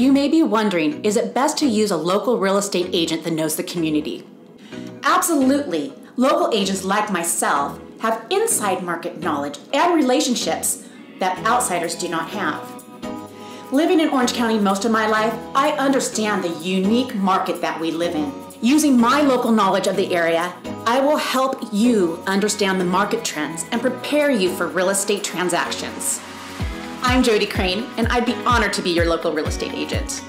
You may be wondering is it best to use a local real estate agent that knows the community? Absolutely. Local agents like myself have inside market knowledge and relationships that outsiders do not have. Living in Orange County most of my life, I understand the unique market that we live in. Using my local knowledge of the area, I will help you understand the market trends and prepare you for real estate transactions. I'm Jodi Crane, and I'd be honored to be your local real estate agent.